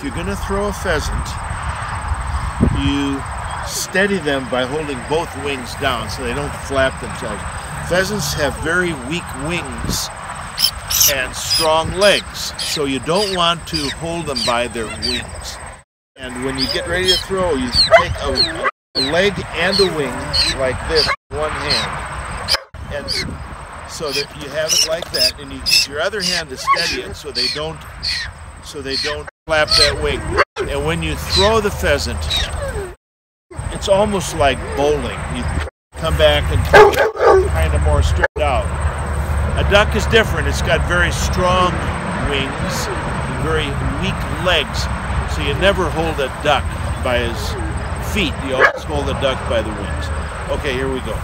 If you're going to throw a pheasant, you steady them by holding both wings down so they don't flap themselves. Pheasants have very weak wings and strong legs, so you don't want to hold them by their wings. And when you get ready to throw, you take a, a leg and a wing like this, one hand, and so that you have it like that, and you your other hand to steady it so they don't so they don't flap that wing. And when you throw the pheasant, it's almost like bowling. You come back and kind of more straight out. A duck is different. It's got very strong wings and very weak legs. So you never hold a duck by his feet. You always hold a duck by the wings. Okay, here we go.